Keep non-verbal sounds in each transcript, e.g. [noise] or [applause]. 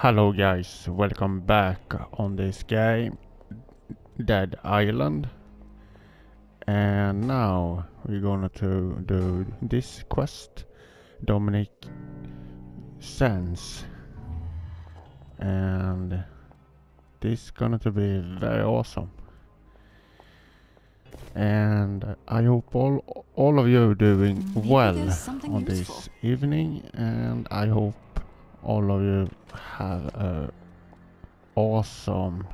Hello guys, welcome back on this game Dead Island. And now we're gonna to do this quest Dominic Sands. And this gonna to be very awesome. And I hope all all of you are doing well on useful. this evening. And I hope all of you have a awesome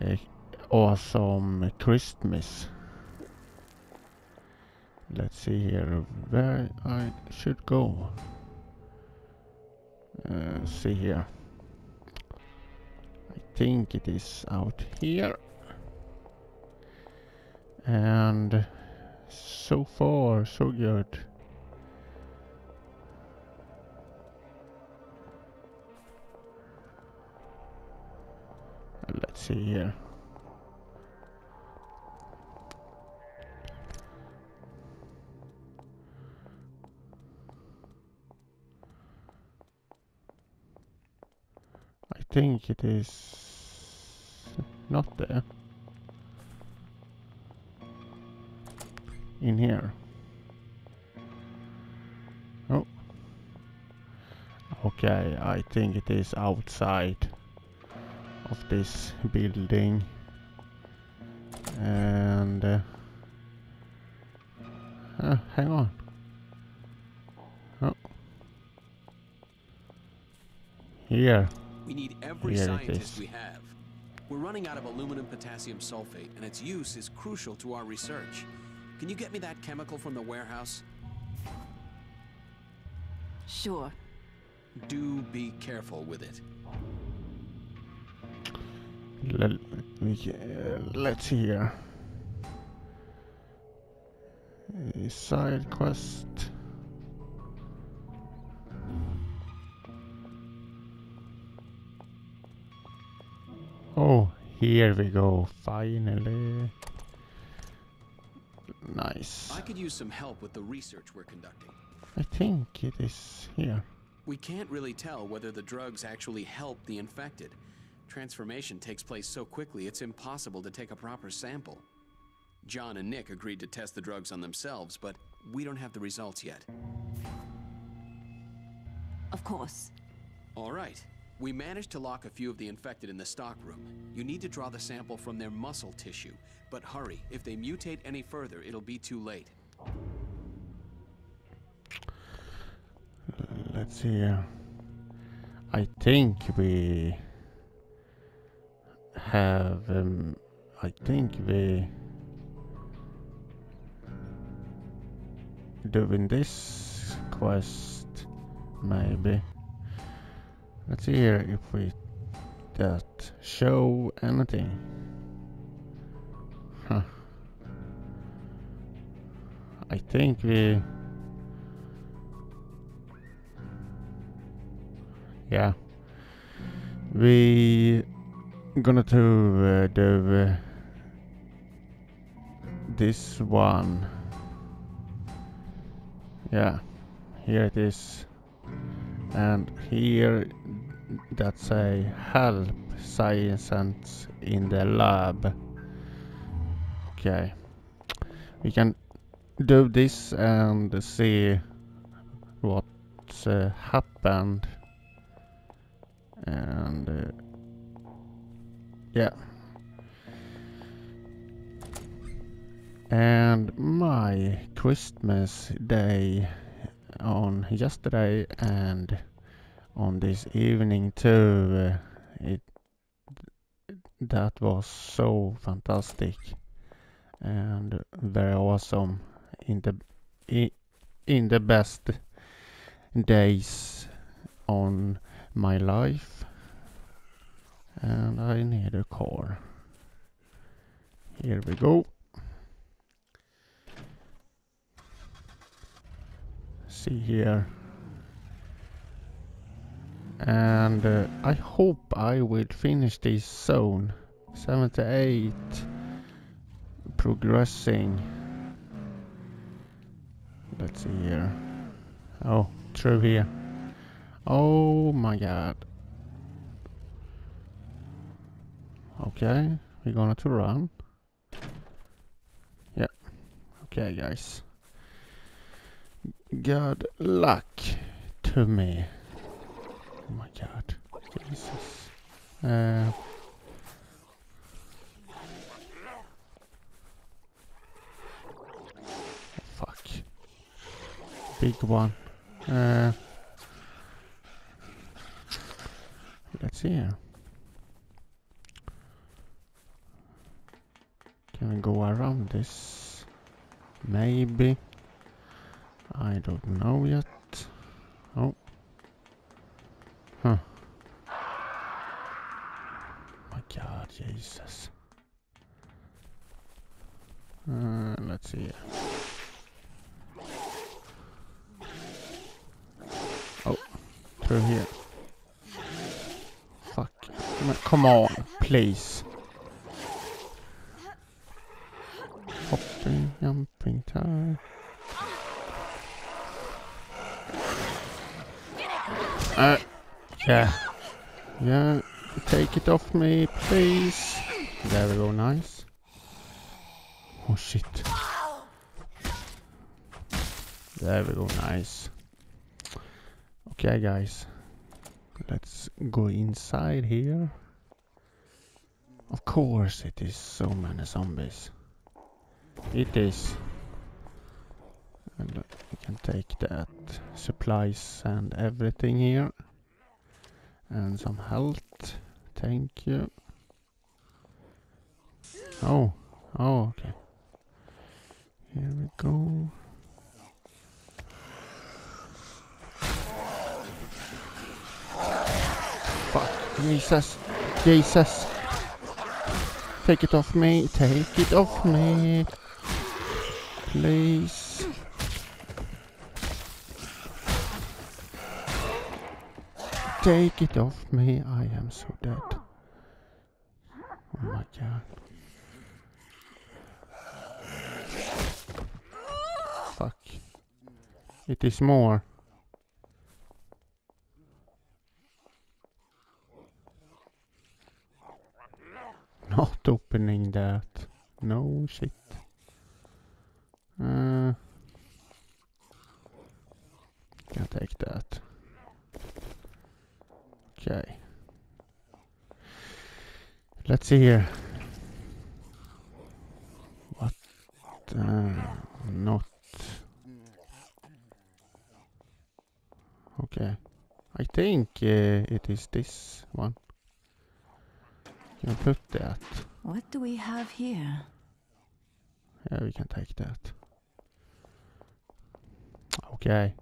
a awesome Christmas. Let's see here where I should go. Uh, see here. I think it is out here. And so far so good. See here. I think it is not there. In here. Oh. Okay, I think it is outside of this building and uh, uh, hang on oh here We need every Here it scientist we have. We're running out of aluminum potassium sulfate, and its use is crucial to our research. Can you get me that chemical from the warehouse? Sure. Do be careful with it. Let, ca- uh, let's see here Uh, side quest oh here we go finally nice I could use some help with the research we're conducting. I think it is here. We can't really tell whether the drugs actually help the infected. Transformation takes place so quickly, it's impossible to take a proper sample. John and Nick agreed to test the drugs on themselves, but we don't have the results yet. Of course. All right. We managed to lock a few of the infected in the stockroom. You need to draw the sample from their muscle tissue. But hurry, if they mutate any further, it'll be too late. Let's see. I think we have. Um, I think we doing this quest maybe. Let's see here if we that show anything. Huh. I think we Yeah. We gonna to uh, do uh, this one. Yeah, here it is. And here that say help science in the lab. Okay. We can do this and see what's uh, happened and uh, yeah. And my christmas day on yesterday and on this evening too uh, it that was so fantastic. And very awesome in the in the best days on my life and I need a car. Here we go. See here. And uh, I hope I will finish this zone. 78 progressing. Let's see here. Oh, through here. Oh my god. Okay, we're gonna to run. Yeah. Okay, guys. Good luck to me. Oh my god. Jesus. Uh, fuck. Big one. Uh, let's see here. Can we go around this? Maybe. I don't know yet. Oh. Huh. My god, Jesus. Uh, let's see. Oh, through here. Fuck. Come on, please. Jumping, time. Uh, yeah. Yeah, take it off me, please. There we go, nice. Oh shit. There we go, nice. Okay, guys. Let's go inside here. Of course, it is so many zombies. It is. And we can take that. Supplies and everything here. And some health. Thank you. Oh. Oh, okay. Here we go. Fuck. Jesus. Jesus. Take it off me. Take it off me. Please. Take it off me. I am so dead. Oh my god. Fuck. It is more. Not opening that. No shit. Uh, can take that. Okay. Let's see here. What? Uh, not. Okay. I think uh, it is this one. Can I put that? What do we have here? Yeah, we can take that. Okay.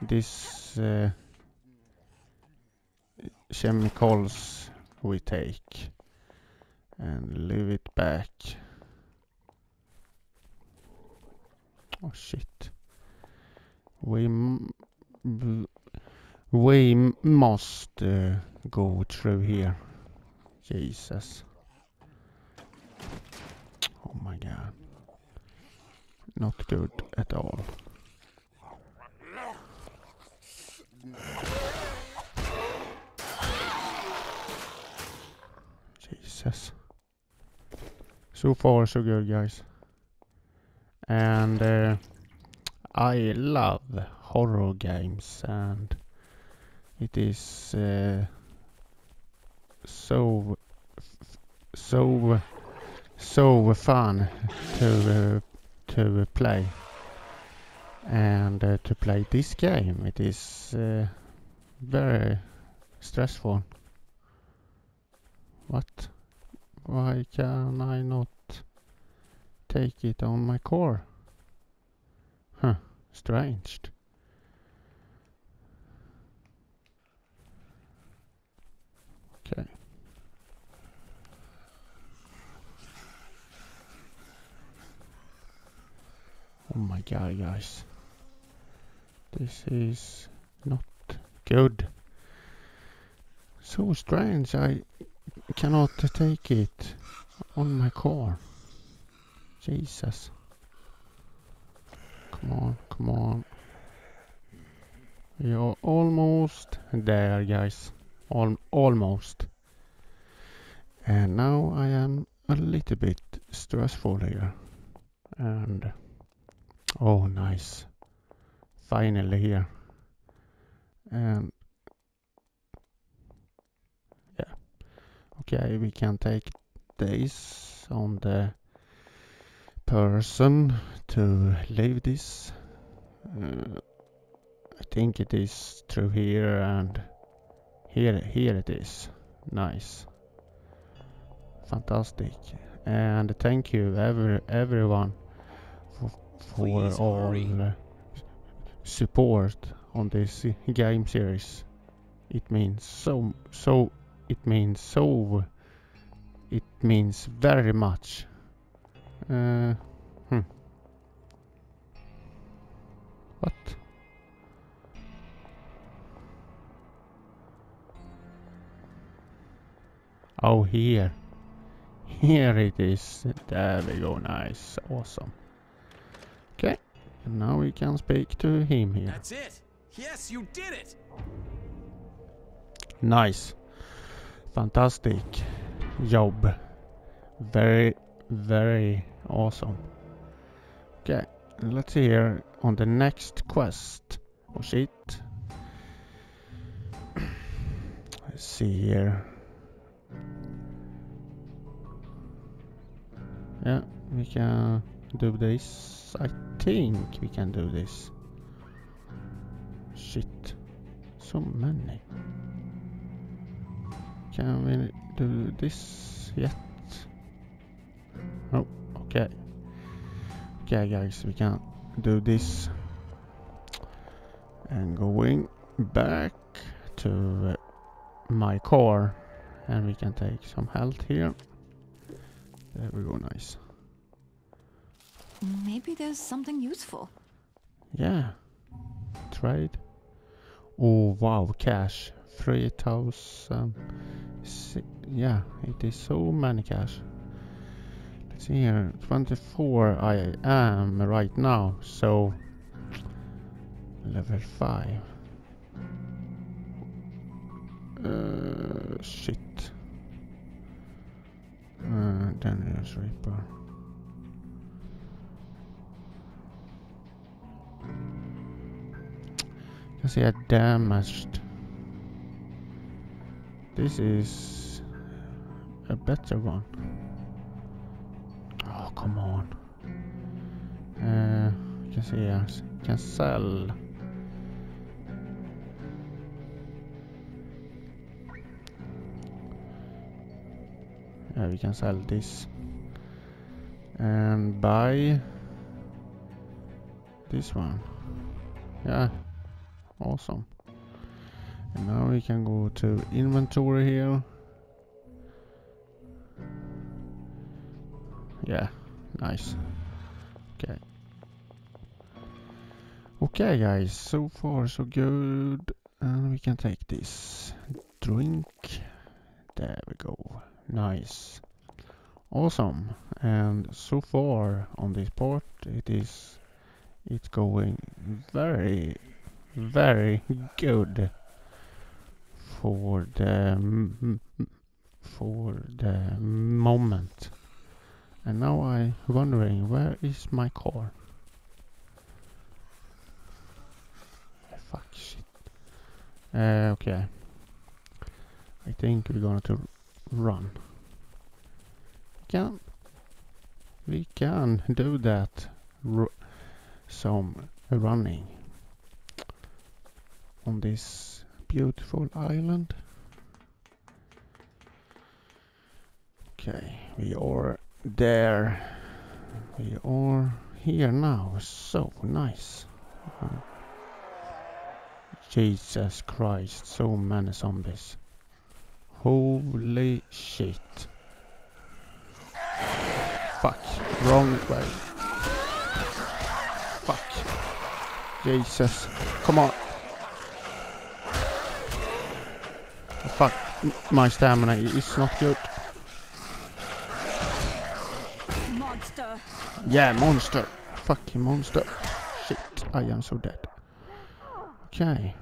This uh, chemicals we take and leave it back. Oh shit. We we must uh, go through here. Jesus. Oh my god. Not good at all. Jesus. So far so good guys. And uh, I love horror games and it is uh, so so so fun to uh, to play and uh, to play this game. It is uh, very stressful. What? Why can I not take it on my core? Huh strange. Okay. Oh my god, guys. This is not good. So strange, I cannot take it on my car. Jesus. Come on, come on. We are almost there, guys. Al almost. And now I am a little bit stressful here. And oh nice. Finally here. And yeah. Okay, we can take this on the person to leave this. Uh, I think it is through here and here here it is. Nice. Fantastic. And thank you every everyone for, for all support on this game series. It means so so it means so it means very much. Uh, hmm. What? Oh, here. Here it is. There we go. Nice. Awesome. Okay. And now we can speak to him here. That's it. Yes, you did it. Nice. Fantastic job. Very, very awesome. Okay, let's see here on the next quest. Oh shit. [clears throat] Let's see here. Yeah, we can do this. I think we can do this. Shit. So many. Can we do this yet? Oh, okay. Okay, guys, we can do this. And going back to uh, my car. And we can take some health here. There we go, nice. Maybe there's something useful. Yeah. Trade. Oh, wow, cash. 3000. Si- Yeah, it is so many cash. Let's see here. 24 I am right now, so level 5. Uh, shit. Uh, Dangerous Reaper. Can see a damaged. This is a better one. Oh, come on. Uh, can see here, can sell. Yeah, we can sell this. And buy this one. Yeah, awesome. And now we can go to inventory here. Yeah, nice. Okay. Okay guys, so far so good. And we can take this drink. There we go. Nice. Awesome. And so far on this part it is it's going very very good for the for the moment. And now I'm wondering where is my car? Fuck shit. Uh, okay. I think we're gonna to run. Can we can do that? Some running on this beautiful island. Okay, we are there. We are here now. So nice. Uh, Jesus Christ, so many zombies. Holy shit. Fuck, wrong way. Fuck. Jesus, come on. fuck my stamina. It's not good. Monster. Yeah, monster. Fucking monster. Shit, I am so dead. Okay.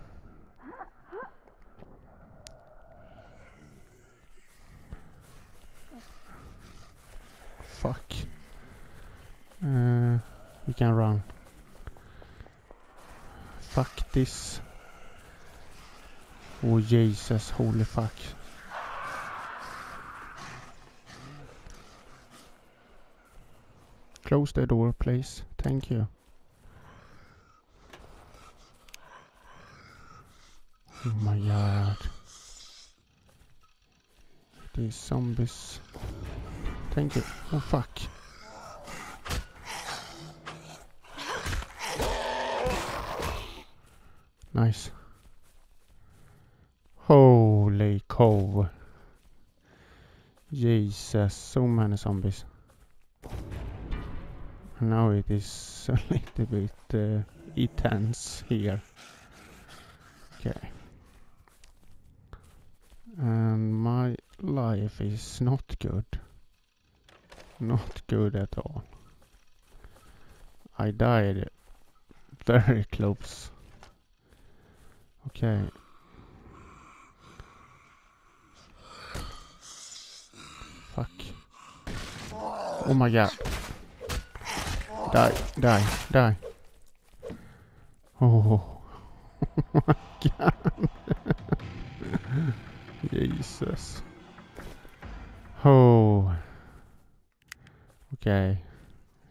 Fuck. Uh, we can run. Fuck this. Oh Jesus, holy fuck. Close the door, please. Thank you. Oh my god. These zombies. Thank you. Oh fuck. Nice. Cow. Jesus, so many zombies. Now it is a [laughs] little bit uh, intense here. Okay. And my life is not good. Not good at all. I died very close. Okay. Fuck. Oh my god. Die, die, die. Oh my [laughs] god. Jesus. Oh. Okay.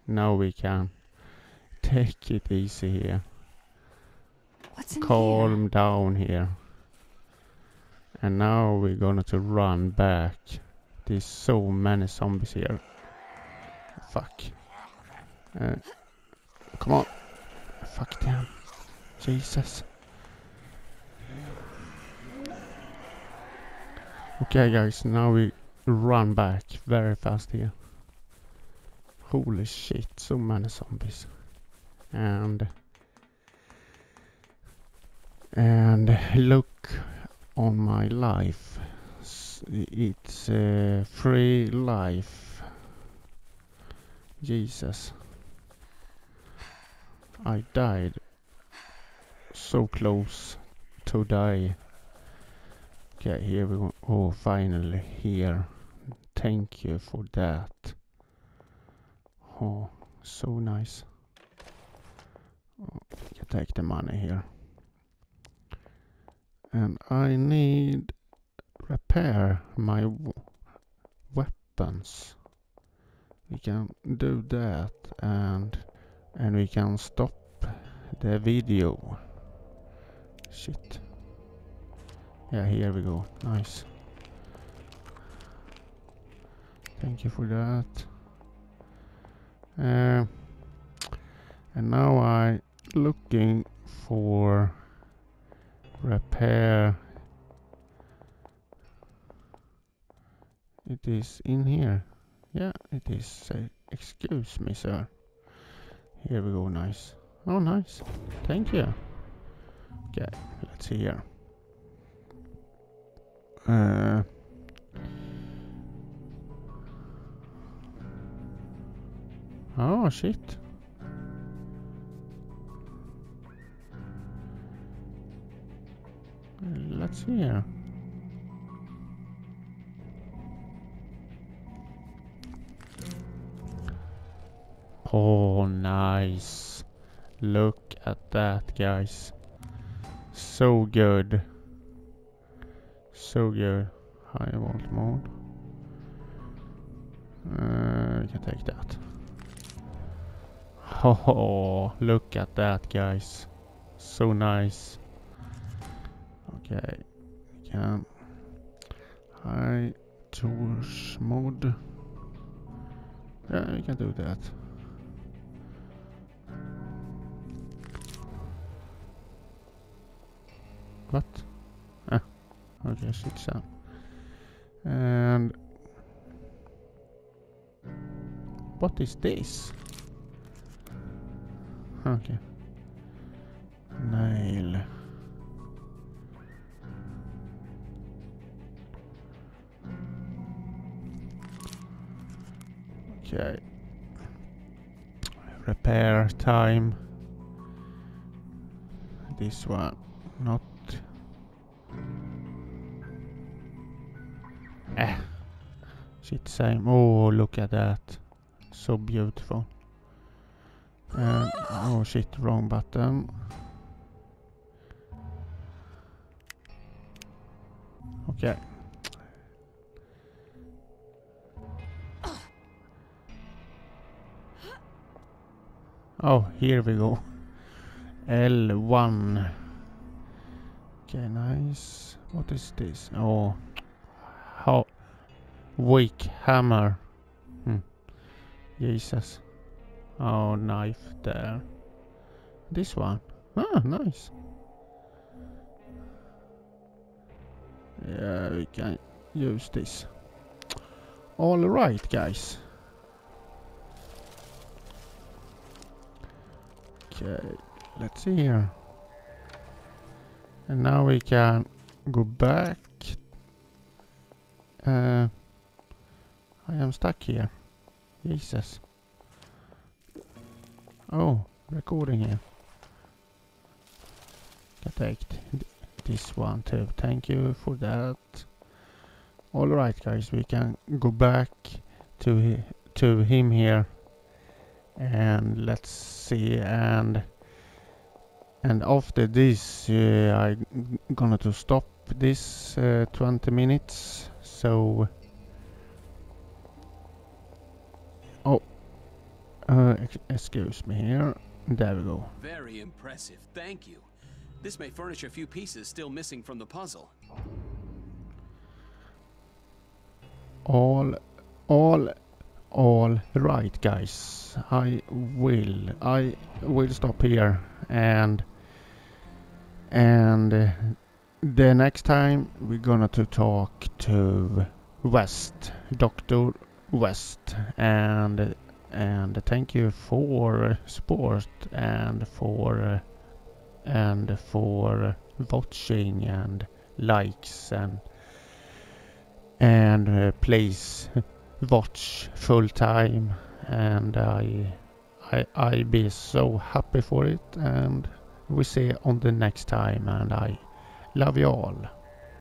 Now we can take it easy here. What's in Calm down here. And now we're gonna to run back. There's so many zombies here. Fuck. Uh, come on. Fuck them. Jesus. Okay guys, now we run back very fast here. Holy shit, so many zombies. And and look on my life. It's uh, free life. Jesus. I died so close to die. Okay, here we go. Oh, finally here. Thank you for that. Oh, so nice. Oh, I take the money here. And I need repair my weapons. We can do that and and we can stop the video. Shit. Yeah, here we go. Nice. Thank you for that. Uh, and now I looking for repair. It is in here. It is. Uh, excuse me, sir. Here we go. Nice. Oh, nice. Thank you. Okay, let's see here. Uh, oh shit. Let's see here. Oh, nice. Look at that, guys. So good. So good. High volt mode. Uh, we can take that. Oh, look at that, guys. So nice. Okay, we can high tools mode. Yeah, we can do that. What? Ah, okay, six up. And what is this? Okay. Nail. Okay. Repair time. This one, not. Shit, same. Oh, look at that. So beautiful. And, oh shit, wrong button. Okay. Oh, here we go. L1. Okay, nice. What is this? Oh, weak hammer. Hmm. Jesus. Oh, knife there. This one. Ah, nice. Yeah, we can use this. Alright, guys. Okay, let's see here. And now we can go back. Uh, I am stuck here. Jesus. Oh, recording here. Take this one too. Thank you for that. Alright guys, we can go back to to him here and let's see and and after this uh, I'm gonna to stop this uh, 20 minutes so uh, excuse me here there we go Very impressive, thank you. This may furnish a few pieces still missing from the puzzle. all all all right guys i will i will stop here and and uh, the next time we're gonna to talk to west dr west and and thank you for support and for and for watching and likes and and uh, please watch full time. And I I I be so happy for it. And we see on the next time. And I love you all.